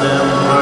them.